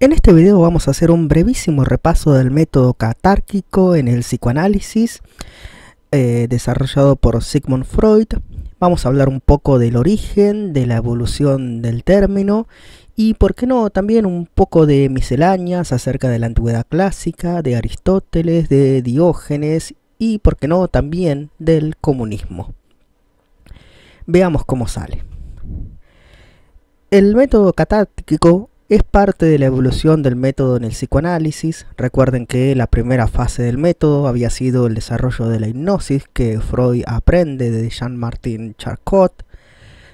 En este video vamos a hacer un brevísimo repaso del método catárquico en el psicoanálisis eh, desarrollado por Sigmund Freud. Vamos a hablar un poco del origen, de la evolución del término y, por qué no, también un poco de misceláneas acerca de la antigüedad clásica, de Aristóteles, de Diógenes y, por qué no, también del comunismo. Veamos cómo sale. El método catárquico es parte de la evolución del método en el psicoanálisis. Recuerden que la primera fase del método había sido el desarrollo de la hipnosis que Freud aprende de Jean-Martin Charcot,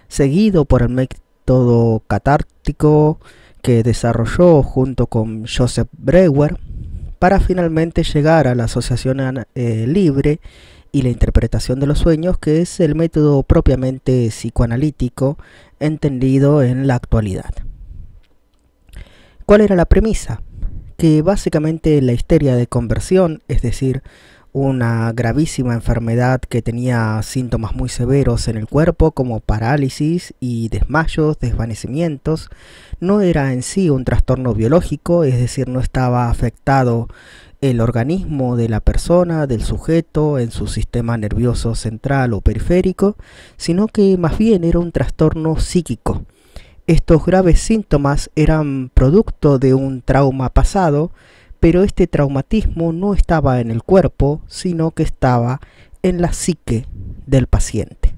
seguido por el método catártico que desarrolló junto con Joseph Breuer, para finalmente llegar a la asociación eh, libre y la interpretación de los sueños, que es el método propiamente psicoanalítico entendido en la actualidad. ¿Cuál era la premisa? Que básicamente la histeria de conversión, es decir, una gravísima enfermedad que tenía síntomas muy severos en el cuerpo como parálisis y desmayos, desvanecimientos, no era en sí un trastorno biológico, es decir, no estaba afectado el organismo de la persona, del sujeto, en su sistema nervioso central o periférico, sino que más bien era un trastorno psíquico, estos graves síntomas eran producto de un trauma pasado, pero este traumatismo no estaba en el cuerpo, sino que estaba en la psique del paciente.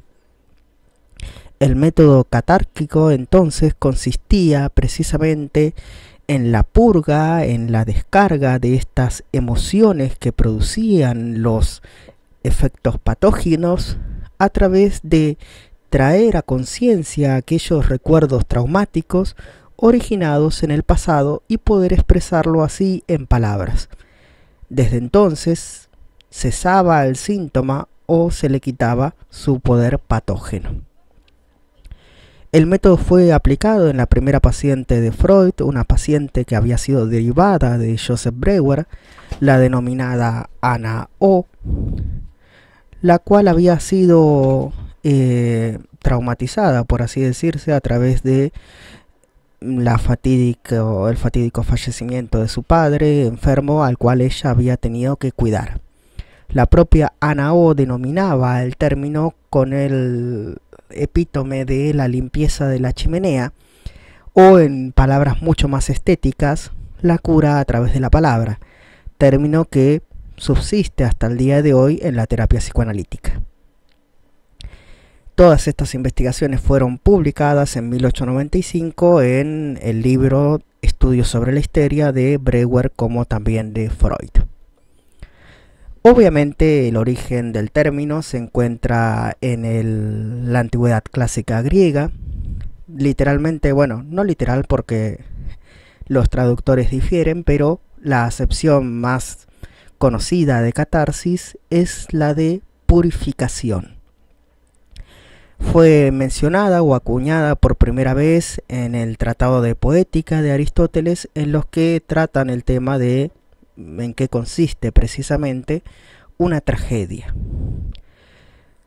El método catárquico entonces consistía precisamente en la purga, en la descarga de estas emociones que producían los efectos patógenos a través de traer a conciencia aquellos recuerdos traumáticos originados en el pasado y poder expresarlo así en palabras. Desde entonces cesaba el síntoma o se le quitaba su poder patógeno. El método fue aplicado en la primera paciente de Freud, una paciente que había sido derivada de Joseph Breuer, la denominada Ana O, la cual había sido eh, traumatizada, por así decirse, a través de la fatídico, el fatídico fallecimiento de su padre enfermo al cual ella había tenido que cuidar. La propia Ana O denominaba el término con el epítome de la limpieza de la chimenea o en palabras mucho más estéticas, la cura a través de la palabra, término que subsiste hasta el día de hoy en la terapia psicoanalítica. Todas estas investigaciones fueron publicadas en 1895 en el libro Estudios sobre la histeria de Breuer como también de Freud. Obviamente el origen del término se encuentra en la antigüedad clásica griega, literalmente, bueno, no literal porque los traductores difieren, pero la acepción más conocida de catarsis es la de purificación fue mencionada o acuñada por primera vez en el Tratado de Poética de Aristóteles, en los que tratan el tema de en qué consiste precisamente una tragedia.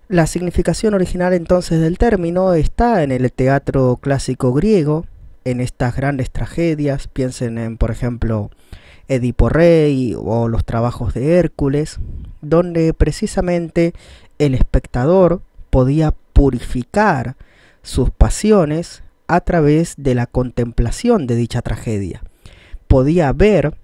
La significación original entonces del término está en el teatro clásico griego, en estas grandes tragedias, piensen en por ejemplo Edipo Rey o los trabajos de Hércules, donde precisamente el espectador podía purificar sus pasiones a través de la contemplación de dicha tragedia. Podía ver,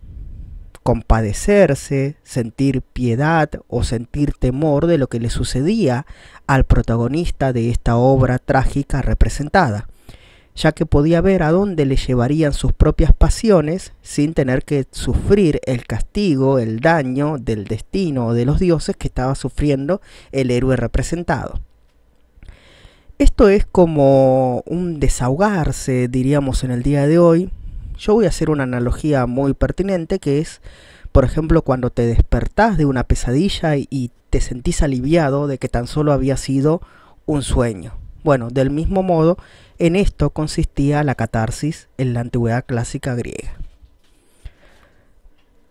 compadecerse, sentir piedad o sentir temor de lo que le sucedía al protagonista de esta obra trágica representada, ya que podía ver a dónde le llevarían sus propias pasiones sin tener que sufrir el castigo, el daño del destino de los dioses que estaba sufriendo el héroe representado. Esto es como un desahogarse, diríamos, en el día de hoy. Yo voy a hacer una analogía muy pertinente que es, por ejemplo, cuando te despertás de una pesadilla y te sentís aliviado de que tan solo había sido un sueño. Bueno, del mismo modo, en esto consistía la catarsis en la antigüedad clásica griega.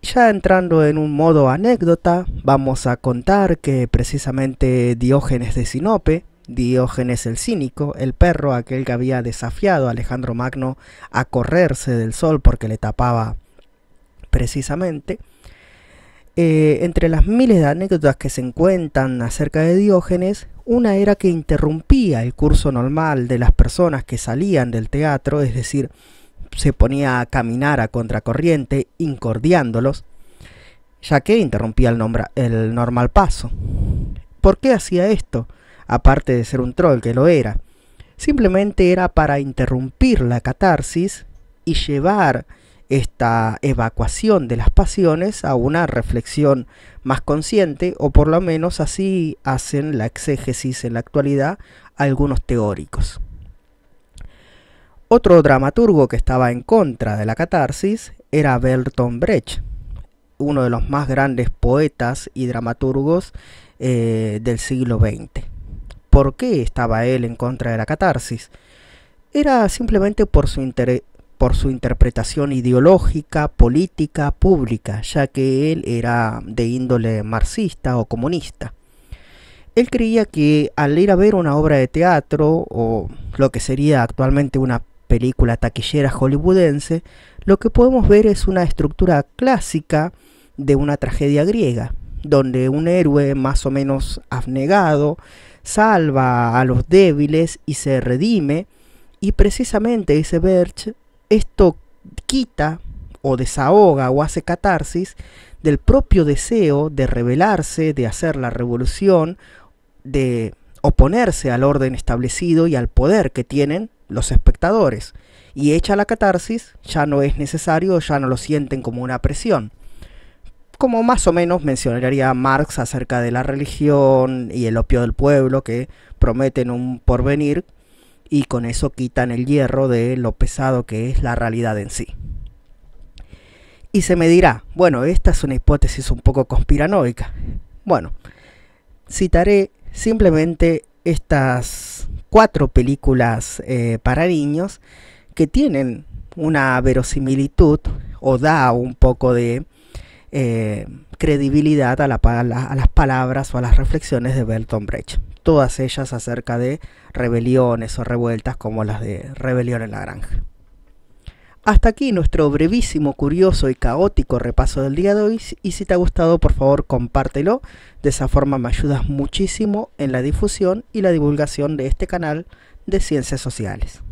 Ya entrando en un modo anécdota, vamos a contar que precisamente Diógenes de Sinope, Diógenes el cínico, el perro, aquel que había desafiado a Alejandro Magno a correrse del sol porque le tapaba precisamente. Eh, entre las miles de anécdotas que se cuentan acerca de Diógenes, una era que interrumpía el curso normal de las personas que salían del teatro, es decir, se ponía a caminar a contracorriente, incordiándolos, ya que interrumpía el, el normal paso. ¿Por qué hacía esto? Aparte de ser un troll, que lo era. Simplemente era para interrumpir la catarsis y llevar esta evacuación de las pasiones a una reflexión más consciente, o por lo menos así hacen la exégesis en la actualidad algunos teóricos. Otro dramaturgo que estaba en contra de la catarsis era Bertolt Brecht, uno de los más grandes poetas y dramaturgos eh, del siglo XX. ¿Por qué estaba él en contra de la catarsis? Era simplemente por su, por su interpretación ideológica, política, pública, ya que él era de índole marxista o comunista. Él creía que al ir a ver una obra de teatro o lo que sería actualmente una película taquillera hollywoodense, lo que podemos ver es una estructura clásica de una tragedia griega, donde un héroe más o menos abnegado salva a los débiles y se redime, y precisamente ese Berch esto quita o desahoga o hace catarsis del propio deseo de rebelarse, de hacer la revolución, de oponerse al orden establecido y al poder que tienen los espectadores. Y hecha la catarsis, ya no es necesario, ya no lo sienten como una presión. Como más o menos mencionaría Marx acerca de la religión y el opio del pueblo que prometen un porvenir y con eso quitan el hierro de lo pesado que es la realidad en sí. Y se me dirá, bueno, esta es una hipótesis un poco conspiranoica. Bueno, citaré simplemente estas cuatro películas eh, para niños que tienen una verosimilitud o da un poco de eh, credibilidad a, las palabras o a las reflexiones de Bertolt Brecht todas ellas acerca de rebeliones o revueltas como las de Rebelión en la Granja. Hasta aquí nuestro brevísimo, curioso y caótico repaso del día de hoy y si te ha gustado por favor compártelo, de esa forma me ayudas muchísimo en la difusión y la divulgación de este canal de ciencias sociales.